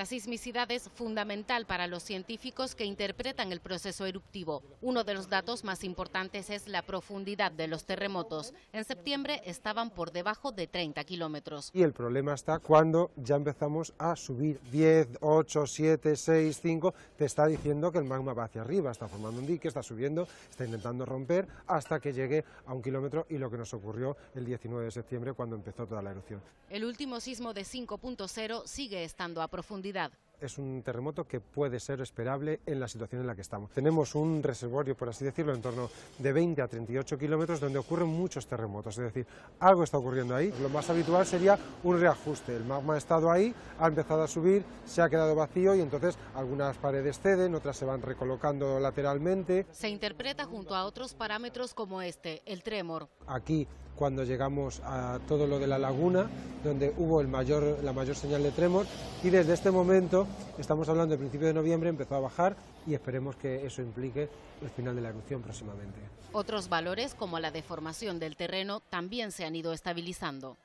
La sismicidad es fundamental para los científicos que interpretan el proceso eruptivo. Uno de los datos más importantes es la profundidad de los terremotos. En septiembre estaban por debajo de 30 kilómetros. Y el problema está cuando ya empezamos a subir 10, 8, 7, 6, 5, te está diciendo que el magma va hacia arriba, está formando un dique, está subiendo, está intentando romper hasta que llegue a un kilómetro y lo que nos ocurrió el 19 de septiembre cuando empezó toda la erupción. El último sismo de 5.0 sigue estando a profundidad es un terremoto que puede ser esperable en la situación en la que estamos. Tenemos un reservorio, por así decirlo, en torno de 20 a 38 kilómetros donde ocurren muchos terremotos, es decir, algo está ocurriendo ahí. Lo más habitual sería un reajuste, el magma ha estado ahí, ha empezado a subir, se ha quedado vacío y entonces algunas paredes ceden, otras se van recolocando lateralmente. Se interpreta junto a otros parámetros como este, el tremor. Aquí cuando llegamos a todo lo de la laguna, donde hubo la mayor señal de tremor, y desde este momento, estamos hablando del principio de noviembre, empezó a bajar y esperemos que eso implique el final de la erupción próximamente. Otros valores, como la deformación del terreno, también se han ido estabilizando.